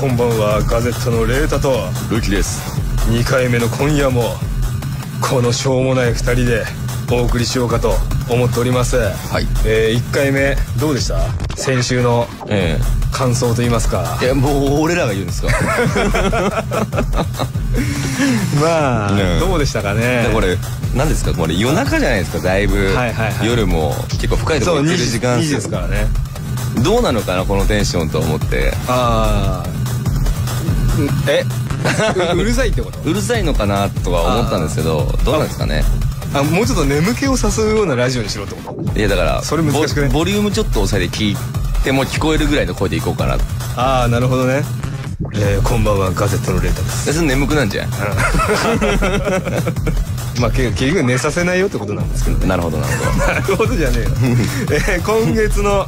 こんばんはガゼットのレータと。ルキです。2回目の今夜もこのしょうもない2人でお送りしようかと思っております。はい。えー、1回目どうでした？先週のえ感想といいますか。えいやもう俺らが言うんですか？まあ、ねどうでしたかね。これ何ですか？これ夜中じゃないですか？だいぶ、はいはいはい。夜も結構深いとこそう2ろ行ってる時時間2時ですからね。どうなのかなこのテンションと思って。ああえ？う うるさいってこと？うるさいのかなとは思ったんですけどどうなんですかね？あもうちょっと眠気を誘うようなラジオにしろってこといやだからそれ難しくね？ボボリュームちょっと抑えて聞いても聞こえるぐらいの声でいこうかな。ああなるほどね。えー、こんばんはガゼットのレータです。別に眠くなんじゃん？まあけ結局寝させないよってことなんですけどね。なるほどなるほ なるほどじゃねえよ、えー、今月の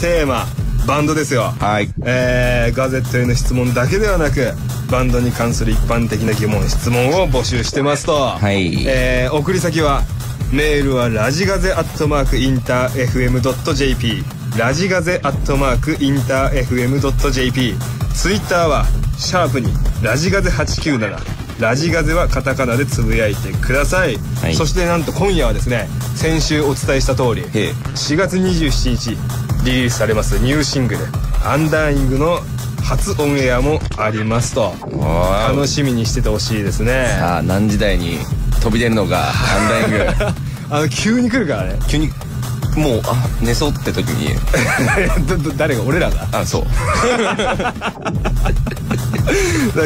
テーマバンドですよ。どはい。えー、ガゼットへの質問だけではなくバンドに関する一般的な疑問質問を募集してますと、はい。えー、送り先はメールはラジガゼアットマークインター FM.jp ラジガゼアットマークインター FM.jp ツイッターはシャープにラジガゼ897ラジガゼはカタカナでつぶやいてください、はい。そしてなんと今夜はですね先週お伝えした通りへえ。4月27日リリースされますニューシングル「アンダーイング」の初オンエアもありますと。楽しみにしててほしいですね。さあ何時台に飛び出るのがアンダイング。あの急に来るからね。急にもうあ寝そうって時に。誰が俺らが？あそう。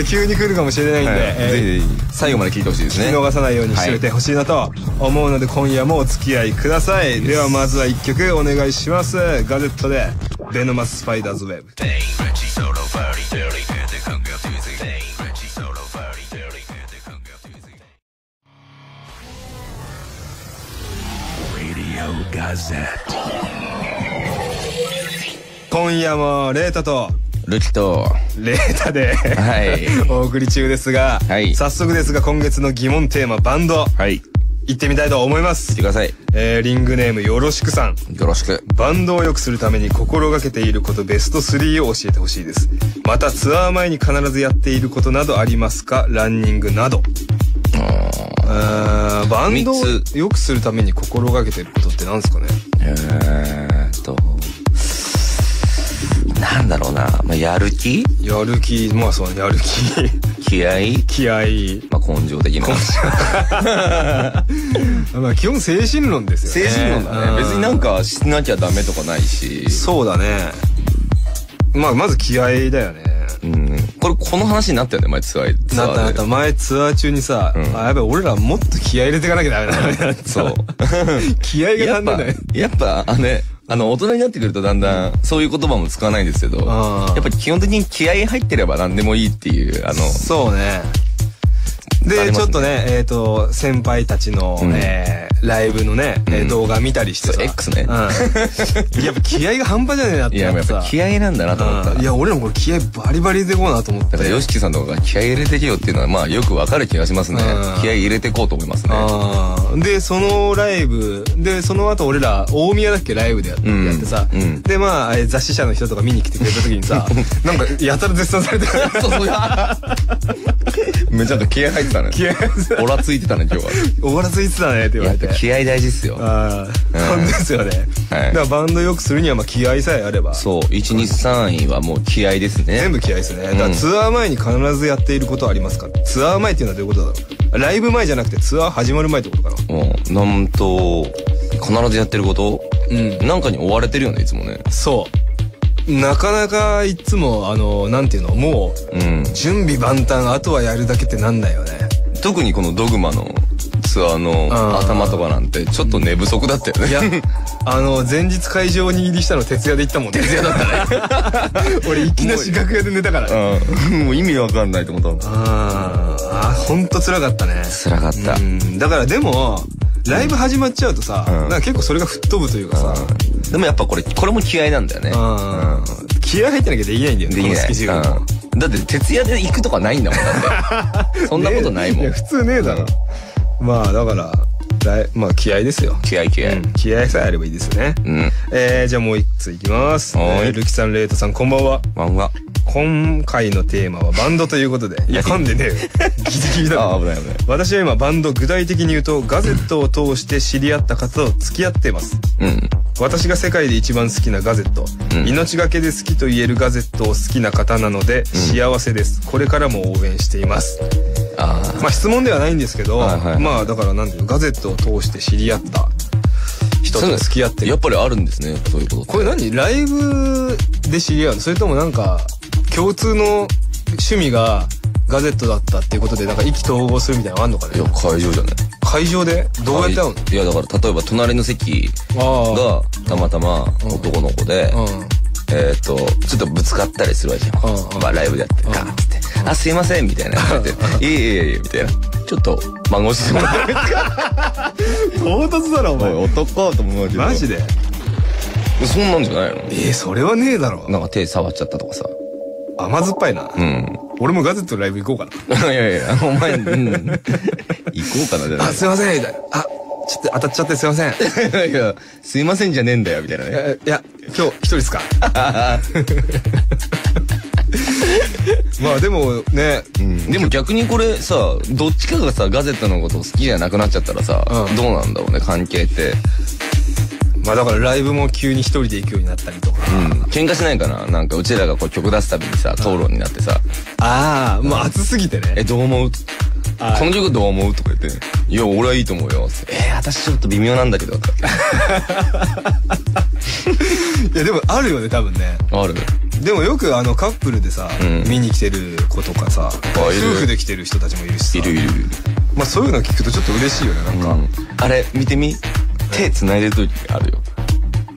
急に来るかもしれないんで、はい。えーぜひぜひ最後まで聞いてほしいですね。逃さないようにしておいてほしいなと思うので今夜もお付き合いください。ではまずは1曲お願いします。ガゼットで「ベノマス・スパイダーズ・ウェブ」Gazette. 今夜もレータと。ルキとレータで、はい。お送り中ですが、はい。早速ですが今月の疑問テーマバンド。はい。行ってみたいと思います。来てください。えー、リングネームよろしくさん。よろしく。バンドを良くするために心がけていることベスト3を教えてほしいですまたツアー前に必ずやっていることなどありますかランニングなどあーバンドを三良くするために心がけてることってなんですかね？えーっと。なんだろうな、まあ、やる気？やる気。まあそうやる気。気合？気合。まあ、根性的な。まあ基本精神論ですよね。精神論だね。別になんかしなきゃダメとかないし。そうだね。まあまず気合だよね。うんこれこの話になったよね前ツアーなったなった。前ツアー中にさ、ん。あやべ俺らもっと気合入れていかなきゃダメだな。そう。気合がやっぱ足んでないやっぱあのねあの大人になってくるとだんだんそういう言葉も使わないんですけどやっぱり基本的に気合入ってれば何でもいいっていうあのそうね。あで、ちょっとねえっ、と先輩たちの、うん。えーライブのね、えーうん動画見たりしてさ。そう X ね。うん、やっぱ気合が半端じゃねえなっていややっぱ気合なんだなと思った。うん。いや俺らもこれ気合バリバリでいこうなと思って。だから YOSHIKI さんとかが気合い入れてけよっていうのはまあよくわかる気がしますね。うん。気合い入れてこうと思いますね。でそのライブでその後俺ら大宮だっけライブでやって,、うん。やってさ、うん。でまあえー雑誌社の人とか見に来てくれた時にさなんかやたら絶賛されて そうそうめちゃくちゃ気合入ってたね。気合オラついてたね今日は。おわらついてたねって言われて。ぱ気合大事っすよ。ああ、本当ですよね、はい。だからバンド良くするにはまあ気合さえあれば。そう123位はもう気合ですね。全部気合ですね。だからツアー前に必ずやっていることはありますかツアー前っていうのはどういうことだろう。ライブ前じゃなくてツアー始まる前ってことかな。うん。なんと必ずやってること？うん。なんかに追われてるよねいつもね。そうなかなかいつもあのなんていうのもううん。準備万端あとはやるだけってなんだよね。特にこのドグマのツアーの頭とかなんてちょっと寝不足だったよね。いやあの前日会場に入りしたの徹夜で行ったもんね。徹夜だったね。俺いきなし楽屋で寝たからもう意味わかんないと思ったあーあほんと辛かったね。辛かった。うん。だからでもライブ始まっちゃうとさ、うん。なんか結構それが吹っ飛ぶというかさ、でもやっぱこれこれも気合なんだよね。うん。気合入ってなきゃできないんだよねできない。このスケジュールも。うん。だって徹夜で行くとかないんだもんだって。そんなことないもん。や普通ねえだろ、まあだからまあ気合ですよ。気合気合。うん。気合さえあればいいですよね、うん。えー、じゃあもう一ついきます、はい。えールキさんレイトさんこんばんは。ワンワ今回のテーマはバンドということで。い。や噛んでねギリギリだ。危ない危ない。私は今バンド具体的に言うとガゼットを通して知り合った方と付き合ってます。うん。私が世界で一番好きなガゼット、うん。命がけで好きと言えるガゼットを好きな方なので、幸せです。これからも応援しています。あまあ質問ではないんですけど、はいはいはい。まあだからなんていうのガゼットを通して知り合った人と付き合ってる。やっぱりあるんですねそういうことって。これ何？ライブで知り合うの？それともなんか共通の趣味がガゼットだったっていうことでなんか意気投合するみたいなのあんのかね？いや会場じゃない。会場で？どうやって会うの？いやだから例えば隣の席あがたまたま男の子で、あうん。えっ、とちょっとぶつかったりするわけじゃん、うんうん。まあライブでやってガーンって「あすいません」みたいな。言われて「いえいえいえ」みたいな。ちょっと孫してもらう唐突だろおおい男と思うけどマジで？そんなんじゃないの？えー、それはねえだろ。なんか手触っちゃったとかさ。甘酸っぱいな、うん。俺もガゼットのライブ行こうかいやいやお前、うん、行こうかなじゃななあすいませんみたいな。あちょっと当たっちゃってすいません。いいやすいませんじゃねえんだよみたいなね。えいや今日一人ですか？まあでもね。うん。でも逆にこれさどっちかがさガゼットのこと好きじゃなくなっちゃったらさ、うん。どうなんだろうね関係って。まあだからライブも急に一人で行くようになったりとか、うん。喧嘩しないかな？なんかうちらがこう曲出すたびにさ討論になってさ。ああもう熱すぎて「えねどう思う?」あこの曲どう思う?」とか言って「いや俺はいいと思うよ」つってえー、私ちょっと微妙なんだけど」と かいやでもあるよね多分ね。ある？でもよくあのカップルでさ、うん。見に来てる子とかさ夫いる。婦で来てる人たちもいるしさ。いるいるいる。まあそういうの聞くとちょっと嬉しいよねなんか、うん。あれ見てみ？手繋いでる時あるよ。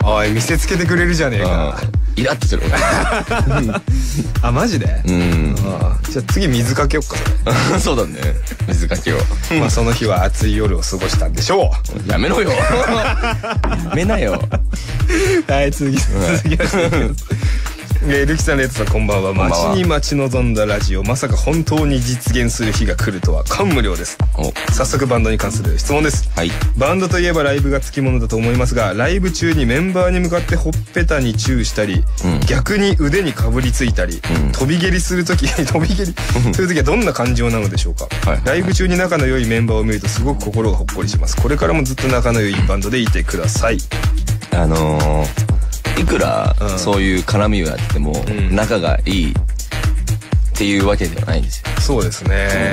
おい見せつけてくれるじゃねえか。イラッとする。あマジで、うん。ああじゃあ次水かけよっか。そ そうだね。水かけを。れまあその日は暑い夜を過ごしたんでしょやめろよ。や めなよ。うはい次続きましてえー、ルキさんレッドさんこんばんは。待ちに待ち望んだラジオまさか本当に実現する日が来るとは感無量です。お。早速バンドに関する質問です。はい。バンドといえばライブがつきものだと思いますがライブ中にメンバーに向かってほっぺたにチューしたり、うん。逆に腕にかぶりついたり、うん。飛び蹴りする時 飛び蹴りする時はどんな感情なのでしょうか、ライブ中に仲の良いメンバーを見るとすごく心がほっこりします。これからもずっと仲の良いバンドでいてください。あのーいくらうん。そういう絡みをやってもん。仲がいいっていうわけではないんですよ。そうですね、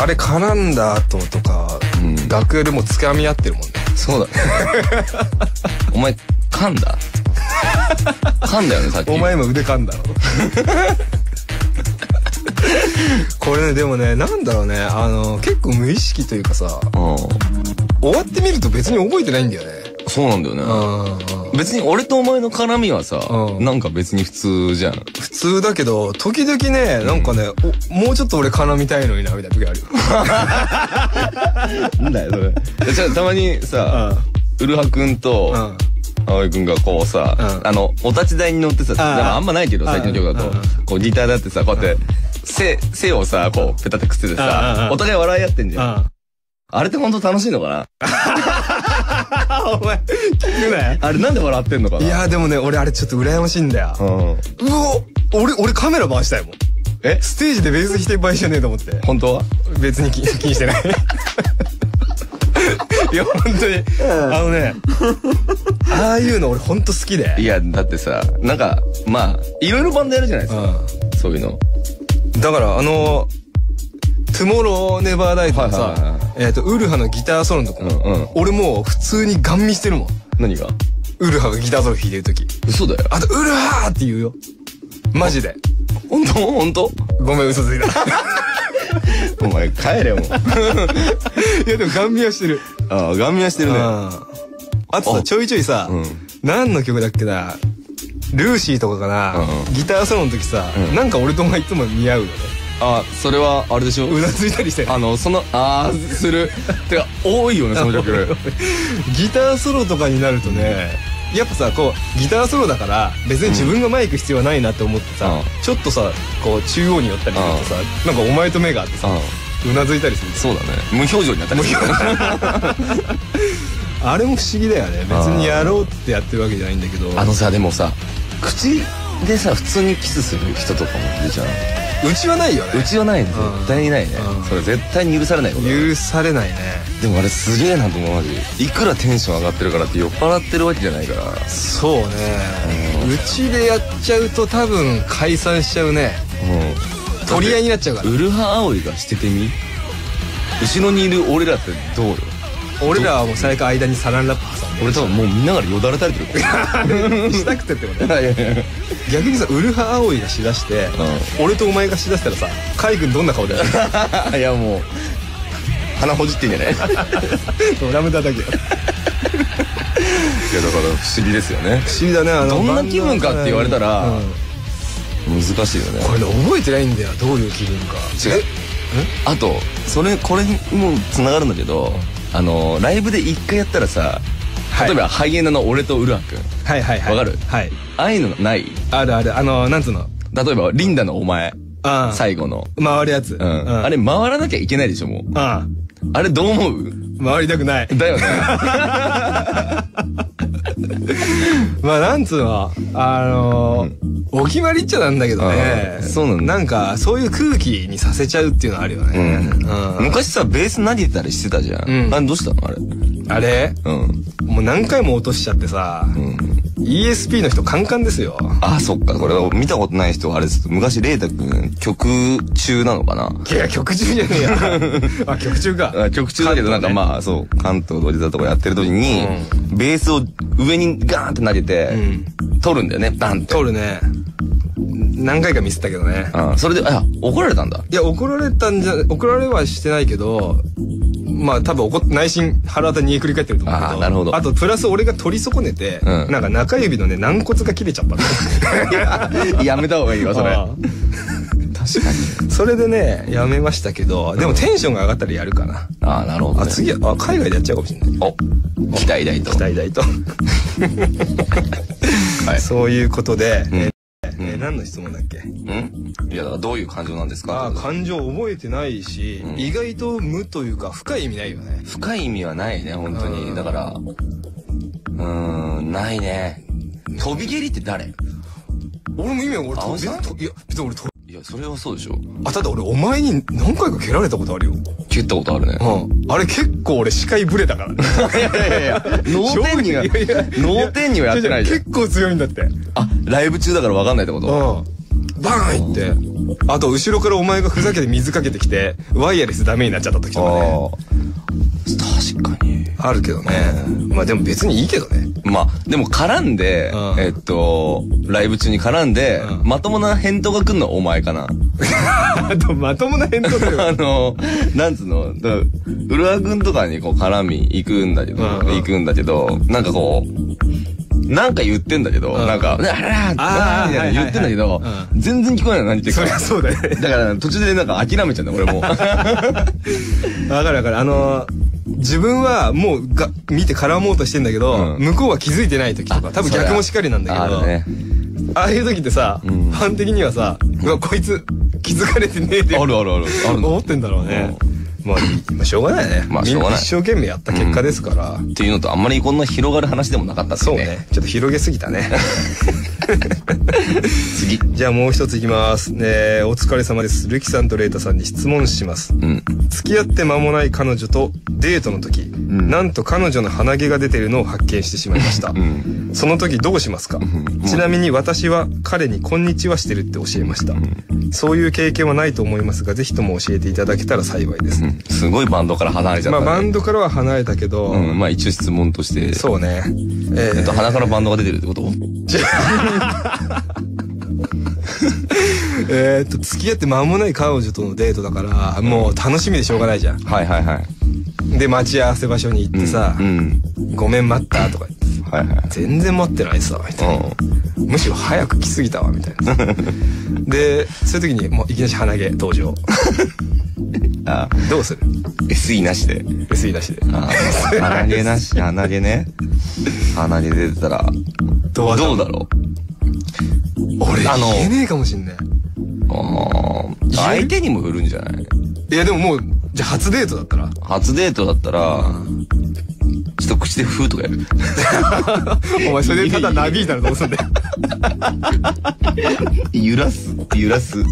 あれ絡んだ後とか、うん。楽屋でもう掴み合ってるもんね。そうだね。お前噛んだ？噛んだよねさっき。お前今腕噛んだろ。これねでもねなんだろうね。あの結構無意識というかさう終わってみると別に覚えてないんだよね。ん。そうなんだよね。うん。別に俺とお前の絡みはさ、うん。なんか別に普通じゃん。普通だけど時々ねなんかね、おもうちょっと俺絡みたいのになみたいな時あるよ。なんだよ、それ。じゃあたまにさ、ウルハくんと、うん。葵くんがこうさ、うん。あの、お立ち台に乗ってさ、あなんまないけど、あ最近の曲だと。うん、こうギターだってさ、こうやって、背、背をさ、こう、ペタってくっつけてうん。さう、ん。お互い笑い合ってんじゃん。ああれって本当楽しいのかな？あお前聞くなよ。あれなんで笑ってんのかな？いやでもね俺あれちょっと羨ましいんだよ、うん。うお俺俺カメラ回したいもん。え？ステージでベース弾いてる場合じゃねえと思って。本当は？別に気気にしてない。いや本当に。あのねああいうの俺本当好きで。いや、だってさ、なんか、まあ、いろいろバンドやるじゃないですか。そういうの。だからあの「トゥモローネバーダイとかはいはいはい。さえっとウルハのギターソロのとこ、うんうん。俺もう普通にガン見してるもん。何が？ウルハがギターソロ弾いてる時。嘘だよ。あと「ウルハー!」って言うよ。マジで。本当？本当？ごめん嘘ついた。お前帰れもう。いやでもガン見はしてる。ああ、ガン見はしてるね。うん。あとさあちょいちょいさ、うん。何の曲だっけな？ルーシーとかかな、うんギターソロの時さ、うん。なんか俺とお前いつも似合うよねあ、それは、あれでしょ？うなずいたりしてあの、その、あー、する。てか、多いよね、その曲。ギターソロとかになるとねやっぱさこうギターソロだから別に自分がマイク必要はないなって思ってさ、うんちょっとさこう中央に寄ったりするとさ、なんかお前と目があってさ、うん。うなずいたりするそうだね。無表情になったりする。あれも不思議だよね別にやろうってやってるわけじゃないんだけどあのさ、でもさ、口でさ普通にキスする人とかもいるじゃんうちはないよね。うちはない絶対にないね。うん。それ絶対に許されない許されないね。でもあれすげえなと思うマジいくらテンション上がってるからって酔っ払ってるわけじゃないから。そうね。うちでやっちゃうと多分解散しちゃうね。うん。取り合いになっちゃうから。ウルハ青いがしててみ？後ろにいる俺らってどうよ？俺らはもう最悪間にサランラップ挟んで俺多分もう見ながらよだれ垂れてるから。したくてってこといやいやいや逆にさウルハ青いがしだして、俺とお前がしだしたらさカイ君どんな顔だよ。いやもう鼻ほじってんじゃない？いやだからラムダだけ。不思議ですよね。不思議だねあのどんな気分かって言われたらうん難しいよね。これね覚えてないんだよどういう気分か。違う。あとそれこれにもつながるんだけどあのライブで一回やったらさはい。例えばハイエナの俺とウルハ君。はいはいはい。わかる？はい。ああいうのない？あるある。あのなんつうの？例えばリンダのお前。あ最後の。回るやつ。うん。あれ回らなきゃいけないでしょもう。ああ。れどう思う？回りたくない。だよね。まあなんつうの？あのお決まりっちゃなんだけどね。うんそうなんだ。なんかそういう空気にさせちゃうっていうのあるよね。うん。昔さベース投げてたりしてたじゃん、うん。あれどうしたのあれ？あれ？うん。もう何回も落としちゃってさ。うん ESP の人カンカンですよ。あそっか。これ見たことない人はあれです昔レイタ君曲中なのかな？いや曲中じゃねえや。あ曲中か。あ曲中だけどなんかあまあそう関東同時だとかやってる時に、ベースを上にガーンって投げて、取るんだよね。バンって。通るね。何回かミスったけどね。うんそれであ怒られたんだ。いや怒られたんじゃ怒られはしてないけどまあ多分内心腹渡煮えくり返ってると思うけどあーなるほど。あとプラス俺が取り損ねて、うん。なんか中指のね軟骨が切れちゃった。の やめた方がいいわそれ。あ確かに。ーそれでねやめましたけどでもテンションが上がったらやるかな。ああなるほど、ね、あ次はあ海外でやっちゃうかもしれない。お期待大と。期待大と。はい。そういうことで、えーうんえー何の質問だっけ？ん？いやどういう感情なんですか？ああ感情覚えてないし、うん。意外と無というか深い意味ないよね。深い意味はないね本当に、うん。だからうーんないね。飛び蹴りって誰？俺も意味は俺と青井さん？といや別に俺といやそれはそうでしょ。あただ俺お前に何回か蹴られたことあるよ。蹴ったことあるね。うん。あれ結構俺視界ブレたからね。いやいやいや脳天には 脳天にはやってないじゃん。結構強いんだって。あライブ中だから分かんないってこと？うん。バーンいって。あと後ろからお前がふざけて水かけてきてワイヤレスダメになっちゃった時とかね確かに。あるけどね。まあでも別にいいけどね。まあでも絡んで、うん。えっとライブ中に絡んで、うん。まともな返答が来るのはお前かな。あ とまともな返答だよ あのなんつうの？だうるわくんとかにこう絡み行くんだけど、うんうん。行くんだけどなんかこうなんか言ってんだけど、うん。なんか、あらーあーみたいな言ってんだけど全然聞こえないの何言ってるか。そりゃそうだよ。ねだから途中でなんか諦めちゃうんだ俺も。わかるわかる。あのー自分はもうが見て絡もうとしてんだけど、うん向こうは気づいてない時とか多分逆もしかりなんだけどあるね。ああいう時ってさ、うんファン的にはさ、うわ、こいつ気づかれてねえで。あるあるある。あるの。思ってんだろうね。まあ、いまあ、しょうがないね。まあしょうがないみん一生懸命やった結果ですから。っていうのとあんまりこんな広がる話でもなかったってね。そうね。ちょっと広げすぎたね。次。じゃあもう一ついきます。ねお疲れ様です。ルキさんとレイタさんに質問します。うん。付き合って間もない彼女とデートの時、んなんと彼女の鼻毛が出てるのを発見してしまいました。うん。その時どうしますか、んちなみに私は彼にこんにちはしてるって教えました。そういう経験はないと思いますが、ぜひとも教えていただけたら幸いです。うんすごいバンドから離れちゃった、ね。まあバンドからは離れたけど、うん。まあ一応質問として。そうね。ええっと、ー、鼻からバンドが出てるってこと？えーっと、付き合って間もない彼女とのデートだから、もう楽しみでしょうがないじゃん。はいはいはい。で、待ち合わせ場所に行ってさ、うん。ごめん待ったとか言ってはいはい。全然待ってないさ、みたいな。むしろ早く来すぎたわ、みたいな。で、そういう時にもういきなり鼻毛登場。あ、どうする？SE なしで。?SE なしで。あ鼻毛なし、鼻毛ね。鼻毛出てたら、どどうだろ俺、あの言えねえかもしんない。相手にもよるんじゃない？いや、でももう、じゃあ初デートだったら？初デートだったら、ちょっと口口でフーとかやる。お前それでただなびいたらどうすんだよ。揺らす、揺らす。一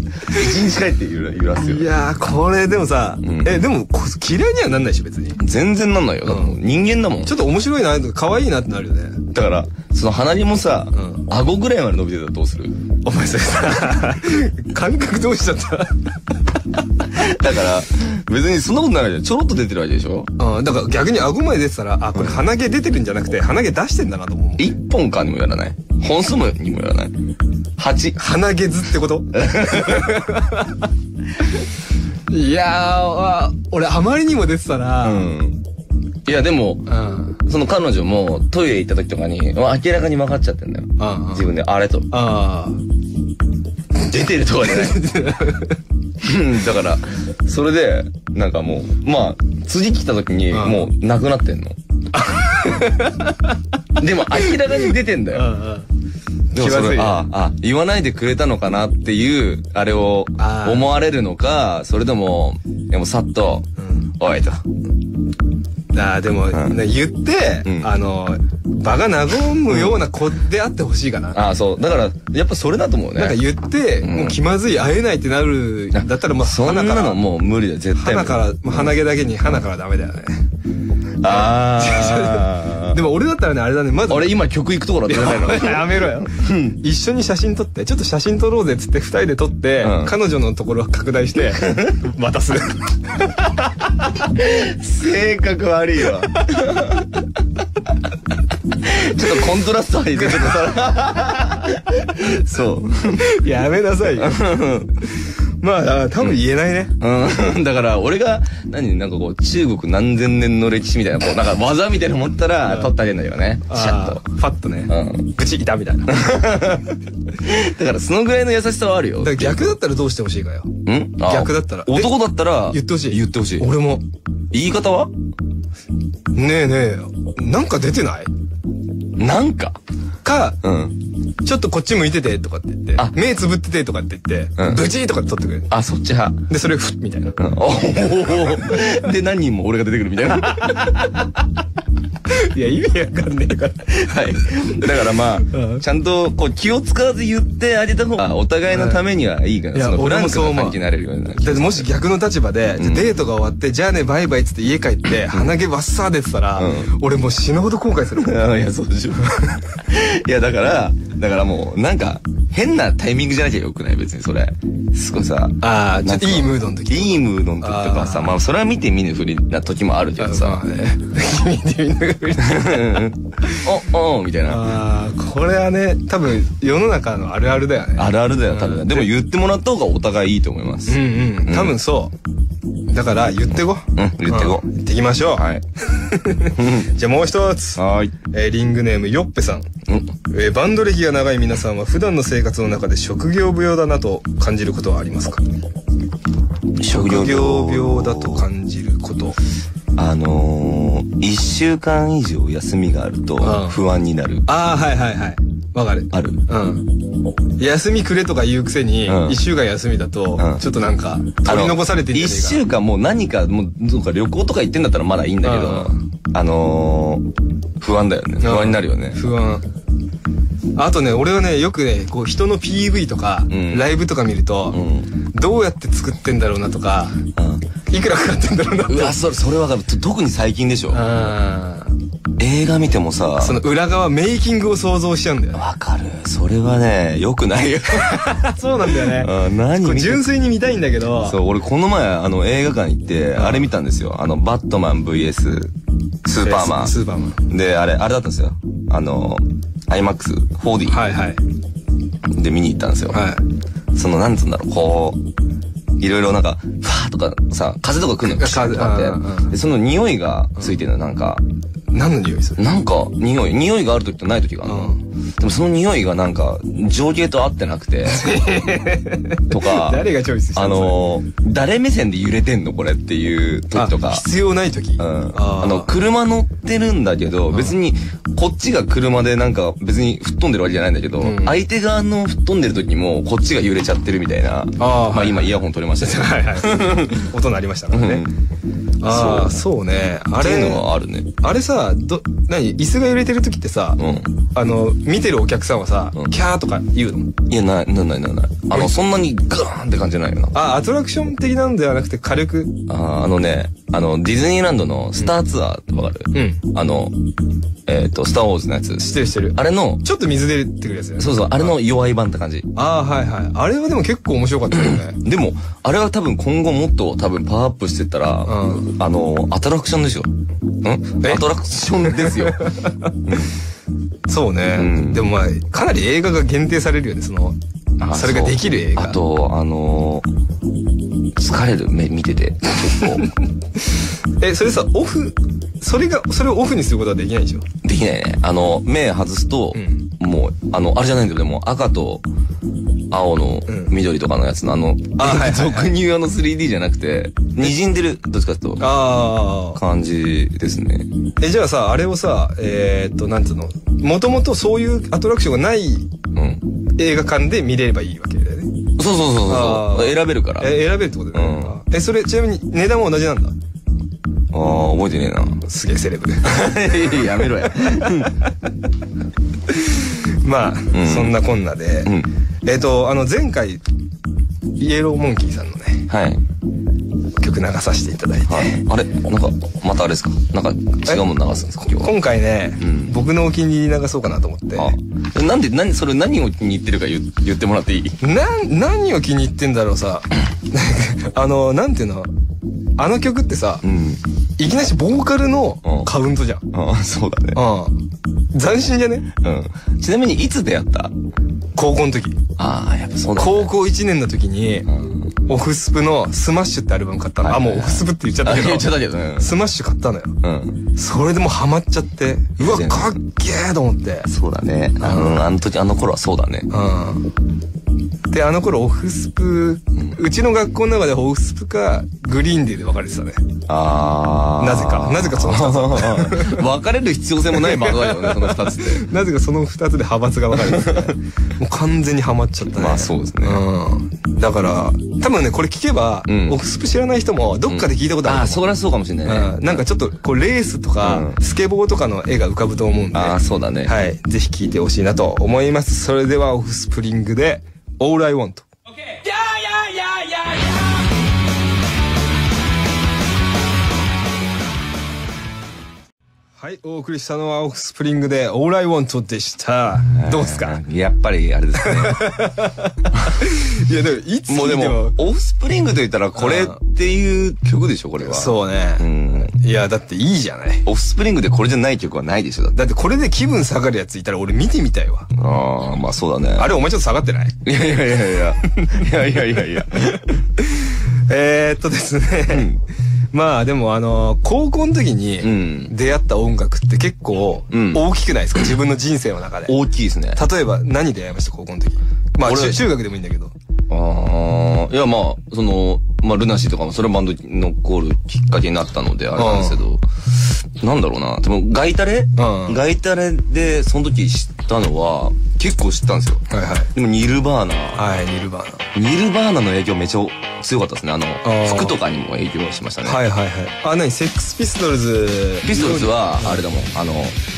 日帰って揺ら揺らすよい。やー、これでもさ、んえ、でもこ嫌いにはなんないでしょ、別に。全然なんないよ。う人間だもん。ちょっと面白いな、可愛いなってなるよね。だから、その鼻にもさ、ん顎ぐらいまで伸びてたらどうする？お前それさ、感覚どうしちゃった？だから、別にそんなことないじゃん。ちょろっと出てるわけでしょ？うん、だから逆に顎まで出てたら、あ、これ鼻毛出てるんじゃなくて、鼻毛出してんだなと思う。一本かにもやらない？本数もにもやらない？八。鼻毛図ってこと？いやー、あ俺あまりにも出てたうら、ん。いや、でも、うん。その彼女もトイレ行った時とかに、明らかに分かっちゃってんだよ。うんうん自分で、あれと。あ出てるとかじゃない。うんだから、それで、なんかもう、まあ、次来た時に、うんもう、なくなってんの。でも、明らかに出てんだよ。でもそれ、ああ、言わないでくれたのかなっていう、あれを思われるのか、それとも、でもさっと、おいと。あーでも、言って、うんあの、場が和むような子であってほしいかな。ああ、そう。だから、やっぱそれだと思うね。なんか言って、んもう気まずい、会えないってなる、だったらもうそんな鼻から、のもう無理だよ、絶対無理。鼻から、もう鼻毛だけに鼻からダメだよね。ああ。でも俺だったらね、あれだね、まず。俺今曲行くところだったじゃないのやめろよ。一緒に写真撮って、ちょっと写真撮ろうぜっつって二人で撮って、うん彼女のところ拡大して、渡す。性格悪いわ。ちょっとコントラスト入れてちょっとさ。そう。やめなさいよ。まあ、多分言えないね。うん。だから、俺が、何、なんかこう、中国何千年の歴史みたいな、こう、なんか技みたいなの持ったら、取ってあげるんだよね。シャッと。あーファッとね。うん。口いたみたいな。だから、そのぐらいの優しさはあるよ。ら逆だったらどうしてほしいかよ。ん？あ逆だったら男だったら、言ってほしい。言ってほしい。俺も。言い方は？ねえねえ、なんか出てない？なんか？か、うん。ちょっとこっち向いててとかって言ってあ、目つぶっててとかって言って、うんブチーとかって撮ってくれる。あ、そっち派。で、それ、ふっみたいな。うんおおで、何人も俺が出てくるみたいな。はいや、意味わかんねえから。い。だからまあ、うんちゃんと、こう、気を使わず言ってあげた方が、お互いのためにはいいから、いやそのフランク俺もそう思うな関係になれるようになる。だってもし逆の立場で、じゃあデートが終わって、じゃあね、バイバイっつって家帰って、鼻毛バッサー出てたら、うん俺もう死ぬほど後悔する もいや、そうでしょ。いや、だから、だからもう、なんか、変なタイミングじゃなきゃよくない？別にそれ。すごいさ。ああ、ちょっといいムードの時。いいムードの時とかさ、まあ、それは見て見ぬふりな時もあるけどまさ。見てみんなが見てお、おみたいな。ああ、これはね、多分世の中のあるあるだよね。あるあるだよ、多分。でも言ってもらった方がお互いいいと思います。うんうん。多分そう。だから言ってこ。うん言ってこうん言ってきましょう。はい。じゃあもう一つ。はーい。えーリングネームよっぺさん。うん。えーバンド歴が長い皆さんは普段の生活の中で職業病だなと感じることはありますか？職業病だと感じること。あのー、一週間以上休みがあるとうん不安になる。ああ、はいはいはい。わかる。あるうん。休みくれとか言うくせに、うん一週間休みだとう、んちょっとなんか、取り残されてんじゃね一。週間もう何か、もう、そうか旅行とか行ってんだったらまだいいんだけど、うあのー、不安だよね。不安になるよね。不安。あとね、俺はね、よくね、こう人の PV とか、んライブとか見ると、うん。どうやって作ってんだろうなとか、いくらかかってんだろうな。うわ、それ、それわかる。と特に最近でしょ。あ映画見てもさー、その裏側、メイキングを想像しちゃうんだよね。わかる。それはね、良くないよ。そうなんだよね。あ何見てこう純粋に見たいんだけど、そう、俺この前、あの、映画館行って、あれ見たんですよ。あの、バットマン VS、スーパーマン。スーパーマン。で、あれ、あれだったんですよ。あの、IMAX、4D はいはい。で見に行ったんですよ。はい。その、なんつうんだろう、こう、いろいろなんか、ファーとかさ、風とか来るの風とかって。で、その匂いがついてるの、なんか、何の匂いするなんか、匂い、匂いがある時とない時があるの。でもその匂いがなんか、情景と合ってなくて、とか、誰がチョイスしたあの誰目線で揺れてんの？これっていうあ時とか。必要ない時？うん。あの、車乗ってるんだけど、別に、こっちが車でなんか別に吹っ飛んでるわけじゃないんだけど、ん相手側の吹っ飛んでる時も、こっちが揺れちゃってるみたいな。あーまあはい今イヤホン取れましたけど。はいはい。音鳴りましたからね。ああそう。ね。あれのはあるね。あれさど何？椅子が揺れてる時ってさ、うん。あの見てるお客さんはさ、うん。キャーとか言うの？いやないないないないない。あのそんなにガーンって感じじゃないよな。あアトラクション的なんではなくて軽く？あーあのねあのディズニーランドのスターツアーってわかる、うん。あのえっ、とスター・ウォーズのやつ。してるしてる。あれのちょっと水出てくるやつね。そうそうあれの弱い版って感じ。ああはいはい。あれはでも結構面白かったよね。でもあれは多分今後もっと多分パワーアップしてったら、うあのアトラクションですよ。ん？え？アトラクションですよ。そうね、うん。でもまあかなり映画が限定されるよねそのあそれができる映画。あとあのー疲れる目見てて。結 構えそれさオフそれがそれをオフにすることはできないでしょ？できないね。あの目外すと、うん。もうあのあれじゃないんだよでも赤と青のうん。緑とかのやつのあの、あ俗に言うあの 3D じゃなくて滲んでる？どっちかと。ああ感じですね。えじゃあさあれをさえーっとなんつうの？もともとそういうアトラクションがないうん。映画館で見れればいいわけだよね。そうそうそうそう選べるから。え選べるってことだよね、えそれちなみに値段は同じなんだ？ああ覚えてねえすげえセレブ。で なやめろや。まあ、ん。そんなこんなで、うんえっ、とあの前回イエローモンキーさんのねはい。曲流させていただいて、はい。あれ？なんかまたあれですか？なんか違うもの流すんですか？今日は今回ね、うん。僕のお気に入り流そうかなと思って。なんで何それ何を気に入ってるか言言ってもらっていい？なん何を気に入ってんだろうさ。あのなんていうの？あの曲ってさ、うん。いきなりボーカルのうん。カウントじゃん。ああそうだね。うん。斬新じゃね？うんちなみにいつ出会った？高校の時。ああやっぱそうだね高校1年の時に、うんオフスプのスマッシュってアルバム買ったの。あ、もうオフスプって言っちゃったけど。あ言っちゃったけどねスマッシュ買ったのよ。うんそれでもうハマっちゃって、うわ、かっけーと思って。そうだねあのあの時あの頃はそうだねうん。で、あの頃オフスプ、うちの学校の中でオフスプか Green Day で分かれてたね。ああなぜか。なぜかその二つ。分かれる必要性もないバンドだよね その二つって。なぜかその二つで派閥が分かれてて、もう完全にハマっちゃったね。まあそうですね。うん。だから、多分ね、これ聞けば、うん。オフスプ知らない人もどっかで聞いたことあるああと思う。そりゃそうかもしれないね。うん、なんかちょっとこうレースとか、うん。スケボーとかの絵が浮かぶと思うんで、ああそうだね。はい、ぜひ聞いてほしいなと思います。それではオフスプリングで All I Want。はい、お送りしたのはオフスプリングで「オーライワント」でした。どうですか？やっぱりあれですね。いやでもいつもでもオフスプリングと言ったらこれっていう曲でしょこれは。そうね。う、いやだっていいじゃない。オフスプリングでこれじゃない曲はないでしょだってこれで気分下がるやついたら俺見てみたいわ。ああまあそうだね。あれお前ちょっと下がってない？いやいやいやいや。いやいやいやいや。えっとですね。まあでもあの高校の時うにん。出会った音楽って結構うん。大きくないですか、自分の人生の中で。大きいですね。例えば何で出会いました？高校の時。まあ中学でもいいんだけど。ああ、いやまあ、その、まあ、ルナシーとかもそれバンドに残るきっかけになったので、あれなんですけど、なんだろうな、でも、ガイタレ？うんガイタレで、その時知ったのは、結構知ったんですよ。はいはい。でも、ニルバーナ。はい、ニルバーニルバーナの影響めっちゃ強かったですね。あのー、服とかにも影響しましたね。ナ。はいはいはい。あ、何？セックスピストルズ。ピストルズは、あれだもん、あの、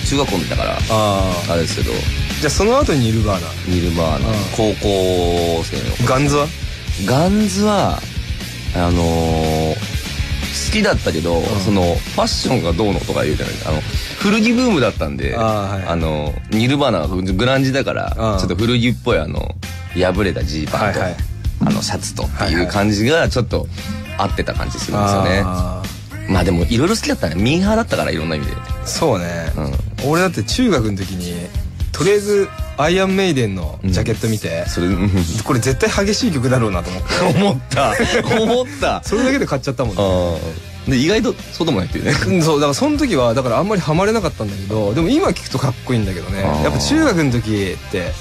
中学校見たから、ああ。あれですけど、じゃあその後にニルバーナ。ニルバーナうん、高校生のガンズは？ガンズは、あのー好きだったけど、その、ファッションがどうのとか言うじゃないですか。あの、古着ブームだったんで、あーはいの、ニルバーナがグランジだから、うんちょっと古着っぽいあの、破れたジーパンと、はいはいあの、シャツとっていう感じが、ちょっと合ってた感じするんですよね。あまあでも、いろいろ好きだったね。ミーハーだったから、いろんな意味で。ーそうね、う俺だって中学の時に、とりあえず、アイアンメイデンのジャケット見て、それ、うんこれ絶対激しい曲だろうなと思って。思った。思った。それだけで買っちゃったもんね。で、意外とそうでもないっていうね。うんそうだからその時はだからあんまりハマれなかったんだけどでも今聞くとかっこいいんだけどねやっぱ中学の時って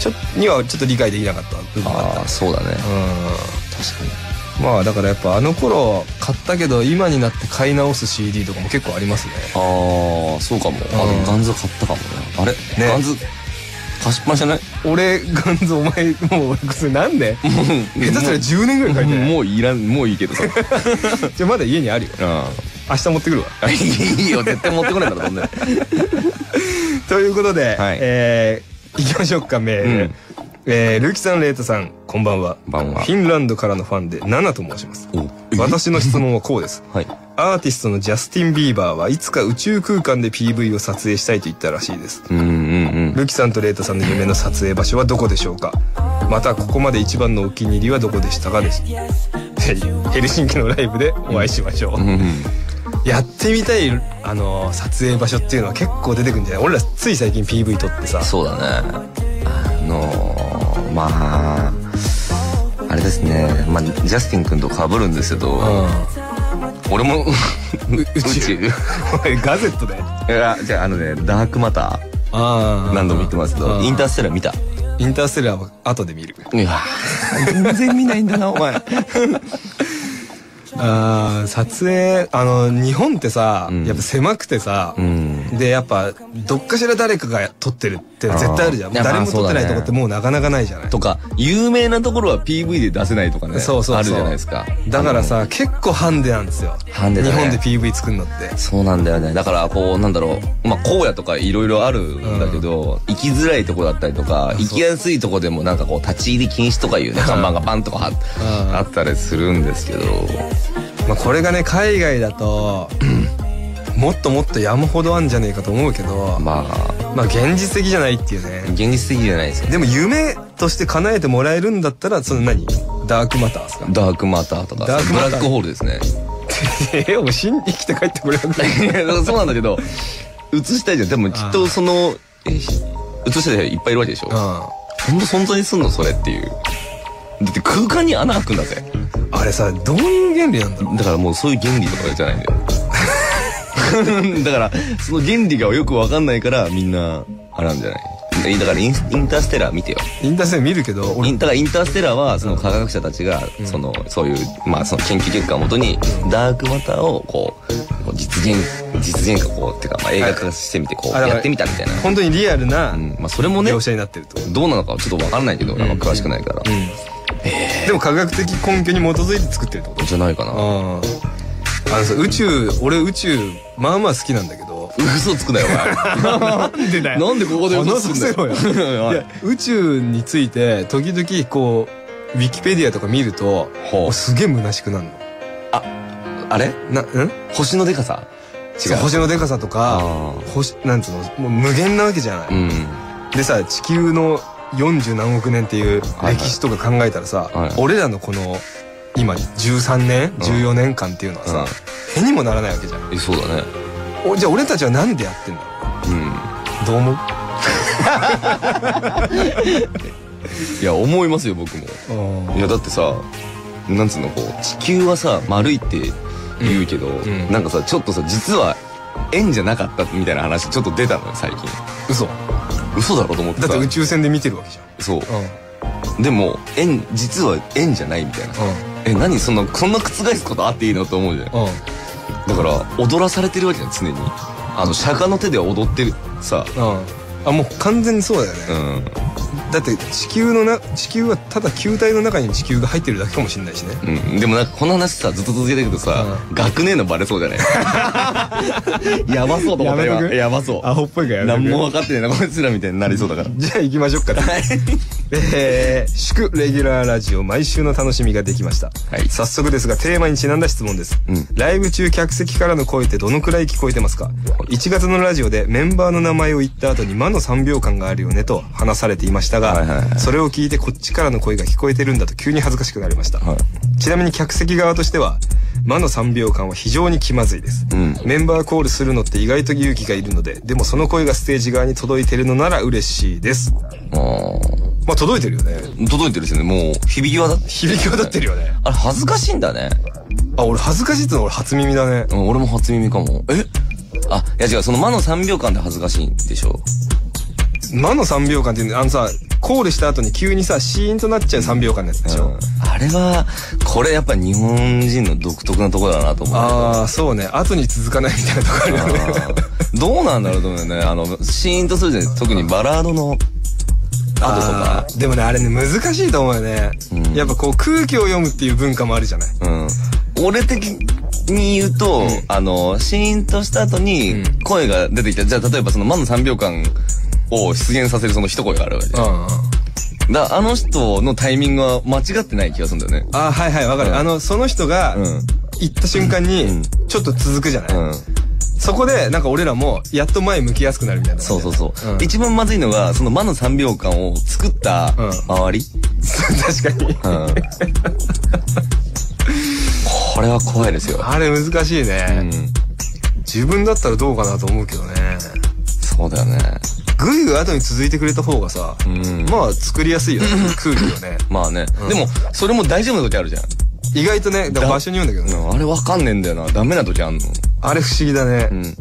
ちょにはちょっと理解できなかった部分があったああ、そうだね。うん確かに。まあだからやっぱあの頃買ったけど今になって買い直す CD とかも結構ありますねああそうかもあうんでもガンズ買ったかもねあれ、ね。ガンズ？走っぱなしじゃない？俺ガンズお前もうそれなんで？下手すら10年ぐらい書いてない？もういらんもういいけどさ。じゃあまだ家にあるよ。あ明日持ってくるわ。あ いいよ絶対持ってこないんだろそんな ということで、はい。えー、いきましょうかメール、うんえー、ルーキさんレイトさんこんばんは。こんばんは。フィンランドからのファンでナナと申します。お私の質問はこうです。はい。アーティストのジャスティン・ビーバーはいつか宇宙空間で PV を撮影したいと言ったらしいです。うんうんうん。ルキさんとレイトさんの夢の撮影場所はどこでしょうか？またここまで一番のお気に入りはどこでしたかです。ヘルシンキのライブでお会いしましょう、うんうんやってみたいあの撮影場所っていうのは結構出てくるんじゃない？俺らつい最近 PV 撮ってさ。そうだね。あのー、まああれですね。まあジャスティン君と被るんですけど、う俺もん宇宙ガゼットで？いやじゃああのねダークマター。あ何度も言ってますけどインターステラー見た？インターステラーは後で見る。いや。全然見ないんだなお前。あー撮影あの日本ってさ、うん。やっぱ狭くてさ、うんでやっぱどっかしら誰かが撮ってるって絶対あるじゃん。誰も撮ってないとこってもうなかなかないじゃない？とか有名なところは PV で出せないとかねそうそうあるじゃないですか。だからさ結構ハンデなんですよ。ハンデだね。日本で PV 作るのって。そうなんだよね。だからこうなんだろう。まあ荒野とかいろいろあるんだけど、行きづらいとこだったりとか行きやすいとこでもなんかこう立ち入り禁止とかいうね看板がバンとかあったりするんですけど。まあこれがね海外だともっともっと山ほどあんじゃねえかと思うけどままああ現実的じゃないっていうね。現実的じゃないですよ。でも夢として叶えてもらえるんだったらその何？ダークマターですか？ダークマターとか。ダークブラックホールですね。えおしん生きて帰ってこれなくないそうなんだけど映したいじゃん。でもきっとそのえ映したい人いっぱいいるわけでしょ？本当存在すんのそれっていう。だって空間に穴開くんだぜ。うんあれさどういう原理なんだろう？だからもうそういう原理とかじゃないんだよ だからその原理がよくわかんないからみんなあれなんじゃない？だからインターステラー見てよ。インターセル見るけど俺。だからインターステラーはその科学者たちがそのそういうまあその研究結果をもとにダークマターをこう実現実現化こうっていうかまあ映画化してみてこうやってみたみたいな。本当にリアルなうん。まあそれもね描写になってると。どうなのかはちょっとわからないけど詳しくないから。でも科学的根拠に基づいて作ってるってこと？じゃないかなあああのさ宇宙俺宇宙まあまあ好きなんだけど嘘つくなよお前なんでだなんでここで嘘つくんだよ。いや宇宙について時々こうウィキペディアとか見るとすげえ虚しくなるの。あれ？なうん？星のでかさ？違そう星のでかさとかあ星なんつうの？もう無限なわけじゃない、うん。でさ地球の40何億年っていうはいはい歴史とか考えたらさ、はい。俺らのこの今13年14年間っていうのはさ、へにもならないわけじゃん。えそうだね。おじゃあ俺たちはなんでやってんだうん。どう思う？いや思いますよ僕も。いやだってさなんつうのこう地球はさ丸いって言うけど、ん。なんかさちょっとさ実は円じゃなかったみたいな話ちょっと出たのよ最近。嘘。嘘だろと思ってさ。だって宇宙船で見てるわけじそう。ゃん。でも円実は円じゃないみたいなえ何そんなそんな覆すことあっていいのと思うじゃん。うん。だから踊らされてるわけじゃん常に。あの釈迦の手で踊ってるさ。うんあもう完全にそうだよね、うん。だって地球のな地球はただ球体の中に地球が入ってるだけかもしれないしね。うん、でもなんかこの話さずっと続けていくとさ、学年のバレそうじゃない？やばそうと思った今。やばそう。アホっぽいから何も分かってねえなこいつらみたいになりそうだから。じゃあ行きましょうか。えー、祝レギュラーラジオ毎週の楽しみができました。はい。早速ですがテーマにちなんだ質問です。うん。ライブ中客席からの声ってどのくらい聞こえてますか ?1 月のラジオでメンバーの名前を言った後に魔の3秒間があるよねと話されていましたが、はいはいはいそれを聞いてこっちからの声が聞こえてるんだと急に恥ずかしくなりました。はいちなみに客席側としては、魔の3秒間は非常に気まずいです。うんメンバーコールするのって意外と勇気がいるので、でもその声がステージ側に届いてるのなら嬉しいです。まあ届いてるよね。届いてるしねもう響き渡って響き渡ってるよね。あれ恥ずかしいんだねあ、俺恥ずかしいってのは俺初耳だね。うん俺も初耳かもえ？あいや違うその魔の3秒間で恥ずかしいんでしょ？魔の3秒間っていうのあのさ、コールした後に急にさ、シーンとなっちゃう3秒間のやつでしょ。うん。あれはこれやっぱ日本人の独特なところだなと思うああ、そうね。後に続かないみたいなとこあるよね。どうなんだろうと思うよね。あのシーンとするじゃん。特にバラードのアドとか。でもねあれね難しいと思うよね、うん、やっぱこう空気を読むっていう文化もあるじゃない、うん、俺的に言うと、うん、あのシーンとした後に声が出てきた、じゃあ例えばその魔の3秒間を出現させるその一声があるわけじゃん、だあの人のタイミングは間違ってない気がするんだよねあはいはいわかる、あのその人が行った瞬間にちょっと続くじゃない、そこで、なんか俺らも、やっと前向きやすくなるみたいな。そうそうそう。うん、一番まずいのが、その魔の3秒間を作った周り。うん、確かに。うん、これは怖いですよ。あれ難しいね。うん、自分だったらどうかなと思うけどね。そうだよね。ぐいぐい後に続いてくれた方がさ、うん、まあ作りやすいよね。空気をね。まあね。でも、それも大丈夫な時あるじゃん。意外とね、だ場所に言うんだけどね。あれわかんねえんだよな。ダメな時あんの。あれ不思議だね。うん。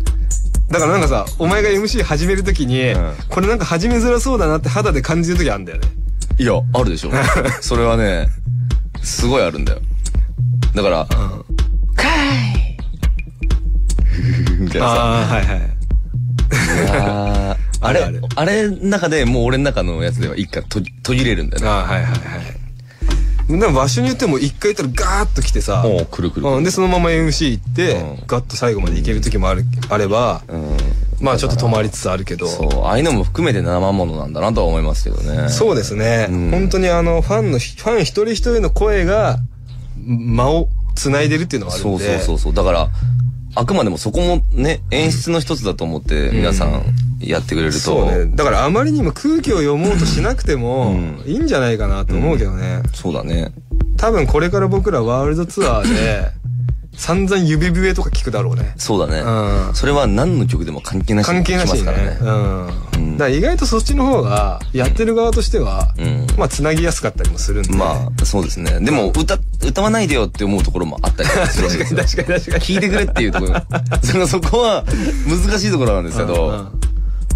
だからなんかさ、お前が MC 始めるときに、うん、これなんか始めづらそうだなって肌で感じるときあるんだよね。いや、あるでしょ。それはね、すごいあるんだよ。だから、うん、かいみたいなさ。ああ、はいはい。いやあれ、あれの中でもう俺の中のやつでは一回途切れるんだよね。あはいはいはい。でも場所によっても一回行ったらガーッと来てさ、くるくるうん、でそのまま MC 行って、ガッと最後まで行ける時もあるあれば、うん、まあちょっと止まりつつあるけど。そうああいうのも含めて生ものなんだなとは思いますけどね。そうですね、うん、本当にあのファンのファン一人一人の声が間を繋いでるっていうのはあるんで。そうそうそうそう。だからあくまでもそこもね演出の一つだと思って皆さんやってくれると、そうねだからあまりにも空気を読もうとしなくてもいいんじゃないかなと思うけどね、そうだね多分これから僕らワールドツアーで散々指笛とか聞くだろうね。そうだね。うん。それは何の曲でも関係なし関係なしにね。うん。だから意外とそっちの方が、やってる側としては、うん、まあ、つなぎやすかったりもするんで。まあ、そうですね。でも、歌、歌わないでよって思うところもあったりするわけですよ。確かに確かに確かに。聞いてくれっていうところ。その、そこは難しいところなんですけど、うんうん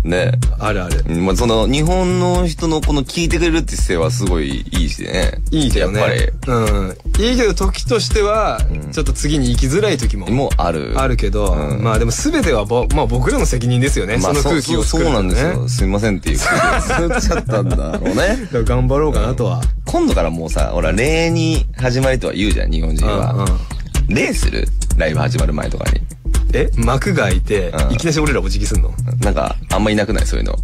ね。あるある。まあ、その、日本の人のこの聞いてくれるって姿勢はすごいいいしね。いいけどね。やっぱり。うん。いいけど時としては、ちょっと次に行きづらい時も。もうある。あるけど、うん、まあでも全てはぼ、まあ僕らの責任ですよね。まあ、その空気を作る、ね、そうなんですよ。すいませんっていう空気を作っちゃったんだろうね。頑張ろうかなとは。今度からもうさ、ほら、礼に始まりとは言うじゃん、日本人は。うんうん、礼する？ライブ始まる前とかに。え幕が開いて、うんいきなり俺らお辞儀すんの？なんか、あんまいなくない？そういうの。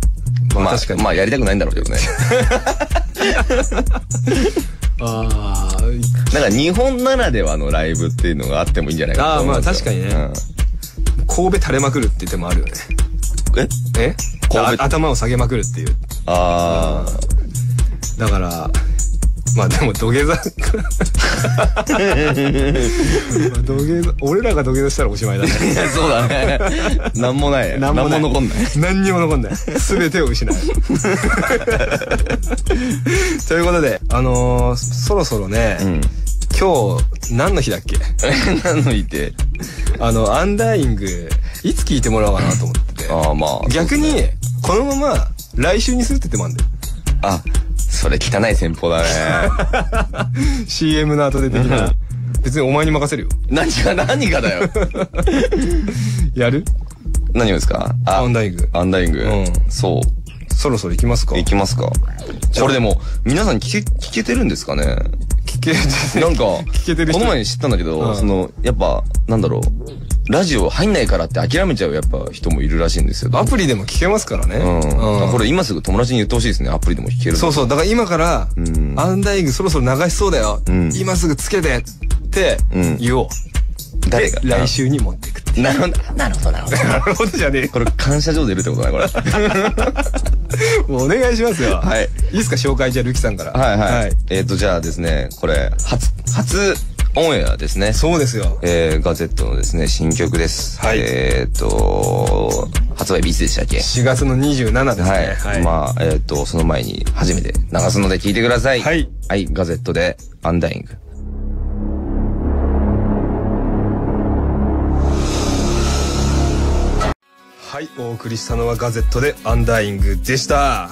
まあ確かにまあ、やりたくないんだろうけどね。ああ。なんか、日本ならではのライブっていうのがあってもいいんじゃないかなああ、まあ確かにね。うん神戸垂れまくるって言ってもあるよね。え？え？神戸頭を下げまくるっていう。ああ。だから、まあでも土下座土下座俺らが土下座したらおしまいだねいやそうだね何もない何も残んない何にも残んない全てを失うということであのー、そろそろね、うん、今日何の日だっけ何の日ってあのアンダーイングいつ聞いてもらおうかなと思っててあまあ逆にこのまま来週にするって言ってもあるんだよあそれ汚い戦法だね。CM の後で的な。別にお前に任せるよ。何が何がだよ。やる？何をですか？アンダイング。アンダイング。うん。そう。そろそろ行きますか？行きますか。これでも、皆さん聞け、聞けてるんですかね？聞けてなんか、聞けてるこの前に知ったんだけど、その、やっぱ、なんだろう。ラジオ入んないからって諦めちゃうやっぱ人もいるらしいんですよ。アプリでも聞けますからね。うん。これ今すぐ友達に言ってほしいですね。アプリでも聞けるそうそう。だから今から、アンダイングそろそろ流しそうだよ。今すぐつけてって言おう。誰が？来週に持っていくなるほど、なるほど、なるほど。なるほどじゃねえ。これ感謝状出るってことだね、これ。もうお願いしますよ。はい。いいですか紹介じゃあ、ルキさんから。はいはい。えっと、じゃあですね、これ、初、初、オンエアですね。そうですよ。えー、ガゼットのですね、新曲です。はい。えっ、と、発売日いつでしたっけ ?4 月の27ですね。はい。はい、まあ、えっ、と、その前に初めて流すので聞いてください。はい。はい、ガゼットで、アンダイング。はい、お送りしたのはガゼットでアンダイングでした。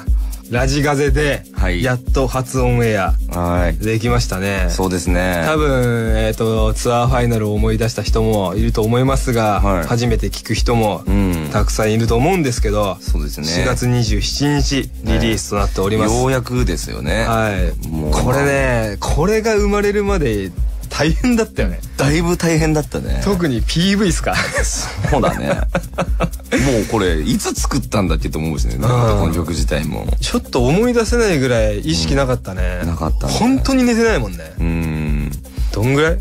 ラジガゼではいやっと初オンエアはい。できましたね、そうですね。多分、えっとツアーファイナルを思い出した人もいると思いますが、はい初めて聞く人もうん。たくさんいると思うんですけど、そうですね。4月27日リリースとなっております、ようやくですよね。はいこれねこれが生まれるまで大変だったよねだいぶ大変だったね。特に PV っすかそうだね。もうこれ、いつ作ったんだっけと思うしね。なこの曲自体も。ちょっと思い出せないぐらい意識なかったね、なかったね本当に寝てないもんねうーん。どんぐらい？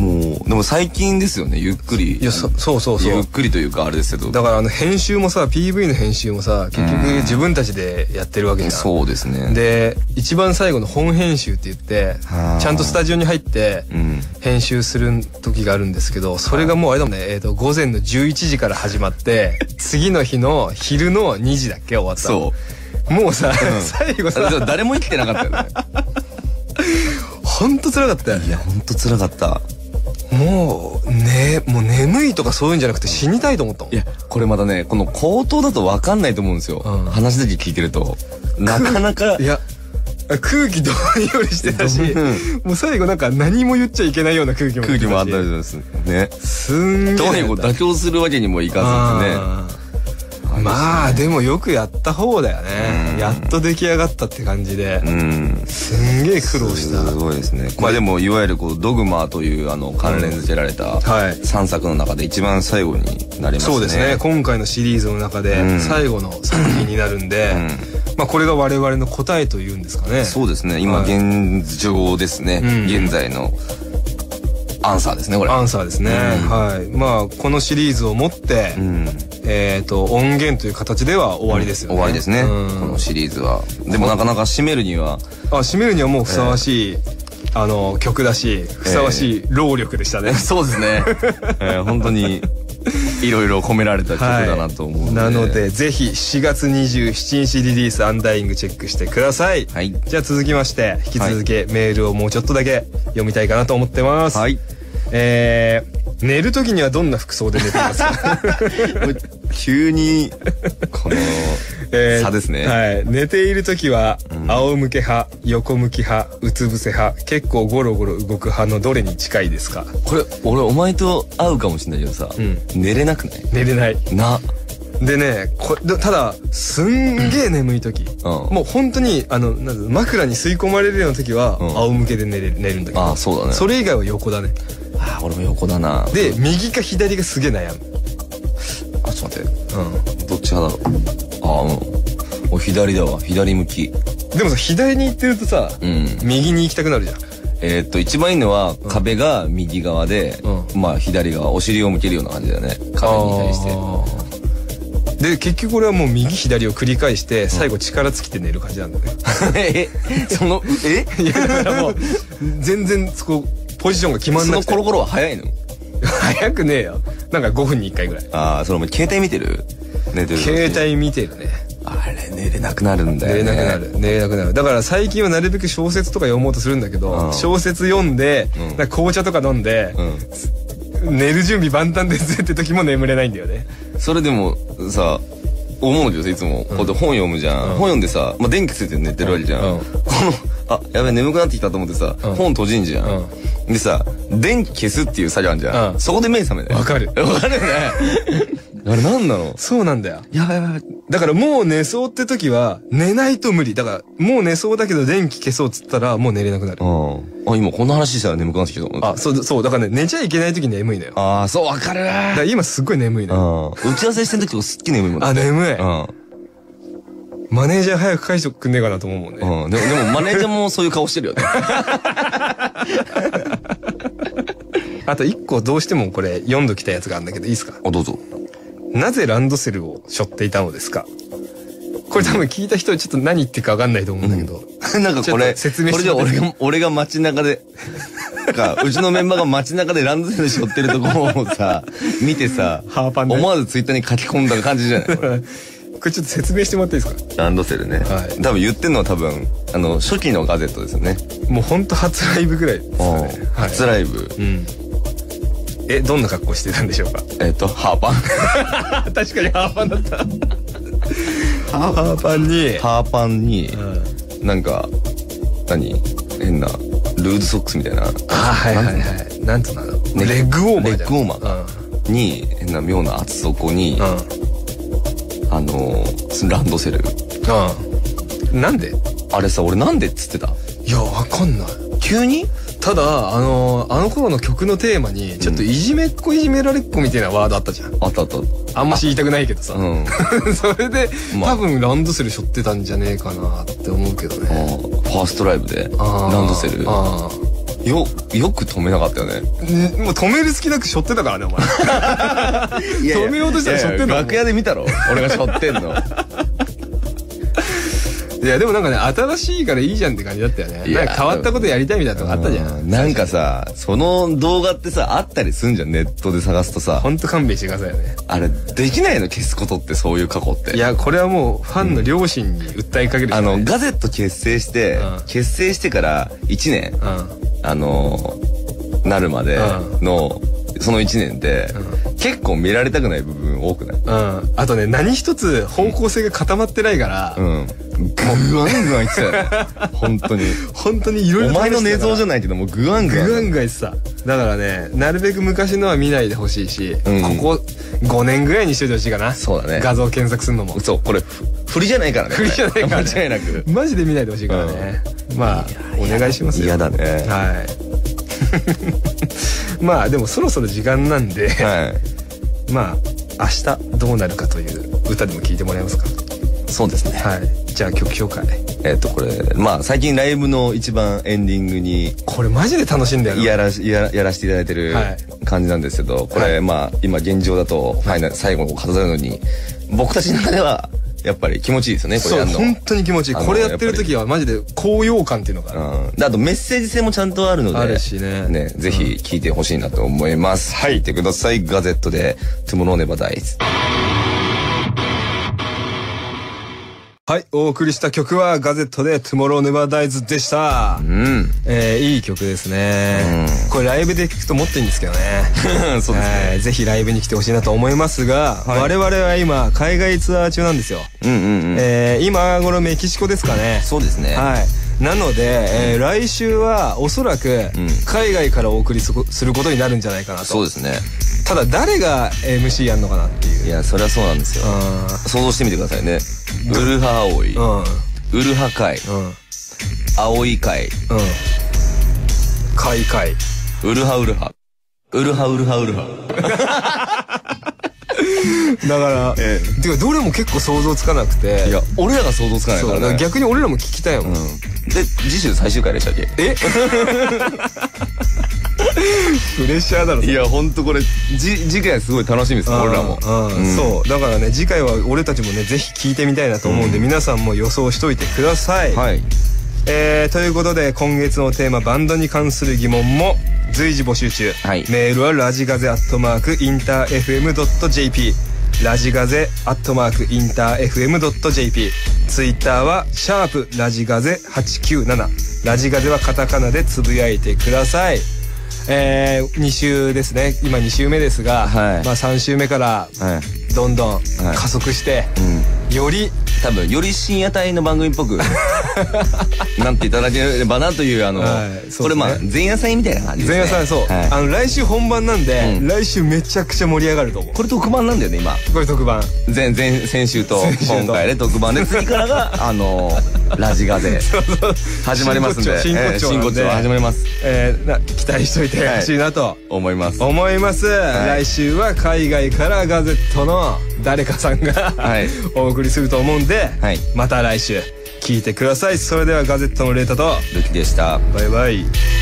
もう、でも最近ですよね、ゆっくり。いやそそうそうそうゆっくりというか、あれですけど。だからあの編集もさ PV の編集もさ結局自分たちでやってるわけじゃんそうですね。で一番最後の本編集って言ってはあちゃんとスタジオに入ってうん。編集する時があるんですけどそれがもうあれだもんね、えー、と午前の11時から始まって 次の日の昼の2時だっけ？終わったのそう。もうさ、ん最後さあ誰も生きてなかったよね。ほんと辛かったよいや、ほんと辛かった。もうねもう眠いとかそういうんじゃなくて死にたいと思ったもんいや、これまたね、この口頭だと分かんないと思うんですよ。うん話だけ聞いてると。なかなかい、や空気どんよりしてたしうもう最後なんか何も言っちゃいけないような空気も空気もあったりしですね。すんげえどうにも妥協するわけにもいかずってね。あーまあでもよくやった方だよね。やっと出来上がったって感じで。うん。すんげえ苦労した。すごいですね。まあでも、いわゆるこう、ドグマという、あの、関連付けられた、はい。3作の中で一番最後になりますね。そうですね。今回のシリーズの中でうん。最後の作品になるんで、まあこれが我々の答えというんですかね。そうですね。今、はい。現状ですね。うん。現在のアンサーですね、これ。アンサーですね、うんはいまあこのシリーズをもって、うん。えっ、と音源という形では終わりですよね、終わりですね。うんこのシリーズは。でもなかなか締めるには、あ締めるにはもうふさわしい、あの曲だしふさわしい労力でしたね、そうですね。えー本当に、いろいろ込められた曲だなと思うので。なのでぜひ4月27日リリースアンダイングチェックしてください、はい。じゃあ続きまして引き続きメールをもうちょっとだけ読みたいかなと思ってます、はい。えー、寝る時にはどんな服装で寝ていますか？急に、この、えー差ですねはい。寝ている時は、仰向け派、横向き派、うつ伏せ派、結構ゴロゴロ動く派のどれに近いですか？これ、俺、お前と会うかもしれないけどさ、ん寝れなくない？寝れない。な。でね、こでただ、すんげえ眠い時、うんもう本当に、あの、なんだ枕に吸い込まれるような時は、うん仰向けで寝れ寝るんだけど、ああ、そうだね。それ以外は横だね。ああ、俺も横だな。で、右か左がすげえ悩む。あ、ちょっと待って。うどっち派だろう？ああ、うん。お、左だわ。左向き。ん。でもさ、左に行ってるとさ、うん。右に行きたくなるじゃん。えーっと、一番いいのは、壁が右側で、うまあ、左側、お尻を向けるような感じだよね。壁に対して。て。で、結局俺はもう右左を繰り返して、最後力尽きて寝る感じなんだね。え、その、え？いや、だからもう、全然そこ、ポジションが決まんなくて。そのコロコロは早いの？早くねえよ。なんか5分に1回ぐらい。ああ、それお前携帯見てる？寝てる時携帯見てるね。あれ、寝れなくなるんだ寝れよね。なくなる。寝れなくなる。だから最近はなるべく小説とか読もうとするんだけど、うん小説読んで、うん紅茶とか飲んで、うん。寝る準備万端ですって時も眠れないんだよね。それでも、さ、思うんだけどさ、いつも、こうやって本読むじゃん。本読んでさ、まあ、電気ついて寝てるわけじゃんこの、あ、やべえ、眠くなってきたと思ってさ、うん本閉じんじゃん。でさ、電気消すっていう作業あるじゃん。うんそこで目覚めない。わかる わかるよね。あれ何なの？そうなんだよ。やばいやばい。だからもう寝そうって時は、寝ないと無理。だから、もう寝そうだけど電気消そうっつったら、もう寝れなくなる。うん。あ、今こんな話したら眠くなってきた。あ、そう、そう。だからね、寝ちゃいけない時眠いのよ。だあー、そう、わかるから今すっごい眠いのよ。うん。打ち合わせしてる時とかすっげえ眠いもんねあ、眠い。うん。マネージャー早く返してくんねえかなと思うもんね。うん。でも、でもマネージャーもそういう顔してるよね。あと一個どうしてもこれ読んどきたやつがあるんだけど、いいですか？あ、どうぞ。なぜランドセルを背負っていたのですか？これ多分聞いた人はちょっと何言ってるか分かんないと思うんだけど。なんかこれ、と説明こしてもらってれじゃ俺が、俺が街中で、な んか、うちのメンバーが街中でランドセル背負ってるところをさ、見てさ、ハーパンで思わずツイッターに書き込んだ感じじゃない？これちょっと説明してもらっていいですか？ランドセルね。はい多分言ってんのは多分、あの、初期のガゼットですよね。もうほんと初ライブぐらいですかね。はい初ライブ。うん。え、どんな格好してたんでしょうか？えっと、ハーパン。確かにハーパンだった。ハーパンにハーパンに、なんか何？変なルーズソックスみたいなあはいはいはいなんつうのレッグウォーマーレッグウォーマーに変な妙な厚底に、うんあのーランドセル。うんうんなんで？あれさ俺なんでっつってた？いやわかんない。急に？ただあのあの頃の曲のテーマにちょっといじめっ子いじめられっ子みたいなワードあったじゃん。あったあった。あんまし言いたくないけどさ、うん。それで、まあ。多分ランドセル背負ってたんじゃねえかなって思うけどあねーファーストライブで？ランドセル。あよよく止めなかったよね。もう止める隙なく背負ってたからねお前。止めようとしたら背負ってんの。楽屋で見たろ。俺が背負ってんの。いやでもなんかね新しいからいいじゃんって感じだったよね。いやなんか変わったことやりたいみたいなとこあったじゃうん。んなんかさその動画ってさあったりすんじゃん。ネットで探すとさ。ほんと勘弁してくださいよね。あれできないの消すことってそういう過去って。いやこれはもうファンの両親に訴えかけるしかあない。のガゼット結成して、うん。結成してから1年、うんあのーなるまでの、その1年で、結構見られたくない部分多くない？うん。あとね何一つ方向性が固まってないから、うん。ぐわんぐわん言ってたよ。ね。本当に。本当にいろいろお前の寝相じゃんないけどもうぐわんぐわん。グワングワンしてた。だからねなるべく昔のは見ないでほしいし、うん。ここ5年ぐらいにしといてほしいかな。そうだね。画像検索するのも。そう、これ、ふ振りじゃないからね。振りじゃないからね。間違いなく。マジで見ないでほしいからね、まあお願いしますよ。嫌だね。はい まあでもそろそろ時間なんで、はい。まあ明日どうなるかという歌でも聞いてもらえますか？そうですね。はい。じゃあ曲紹介。えっと、これ、まあ、最近ライブの一番エンディングに、これマジで楽しいんだよな。やらし、やらやらせていただいてるはい。感じなんですけど、これ、はい。まあ、今現状だと、ファイナル、最後を飾るのに、僕たちの中では、やっぱり気持ちいいですよね、これそうやるの。本当に気持ちいいこれやってる時はマジで高揚感っていうのがあるうん。であとメッセージ性もちゃんとあるので。あるしねぜひ聞いてほしいなと思います。はい。聞いてください。ガゼットで、Tomorrow Never Dies。はいお送りした曲はガゼットで Tomorrow Never Dies でしたうん。えーいい曲ですねこれライブで聴くともっといいんですけどね そうですね。はいぜひライブに来てほしいなと思いますが、はい我々は今海外ツアー中なんですよ、うんうんうん。えー今頃メキシコですかねそうですね。はいなので、えー来週はおそらくん海外からお送りすることになるんじゃないかなとそうですね。ただ誰が MC やんのかなっていういや、そりゃそうなんですよ。想像してみてくださいね。ウルハ青い。うんうんウルハ海。うん青い海。うん海海ウルハウルハ。ウルハウルハウルハ。だから、えてかどれも結構想像つかなくていや、俺らが想像つかないからね。逆に俺らも聞きたいもん、うん。で、次週最終回でしたっけ？え？プレッシャーだろいや、ほんとこれ、じ、次回すごい楽しみです、俺らも。うん。うん。そう。だからね次回は俺たちもねぜひ聞いてみたいなと思うんで、皆さんも予想しといてください、はい。えーということで今月のテーマバンドに関する疑問も随時募集中、はい。メールはラジガゼアットマークインター FM.jp ラジガゼアットマークインター FM.jp ツイッターはシャープラジガゼ897ラジガゼはカタカナでつぶやいてください。えー、2週ですね。今2週目ですが、はい。まあ3週目からはい。どんどんはい。加速して、うん。より多分、より深夜帯の番組っぽく、なっていただければなという、あの、これまあ、前夜祭みたいな感じですね。前夜祭そう、はい。あの来週本番なんで、うん。来週めちゃくちゃ盛り上がると思う。これ特番なんだよね、今。これ特番。前、前、先週と今回で特番で、次からが、あの、ラジガで始まりますんで、真骨頂始まります。えーな期待しといてほしいなと思います。思います、い。来週は海外からガゼットの誰かさんが、はい。お送りすると思うんで、はい。また来週聞いてください。それではガゼットのレータとルキでした。バイバイ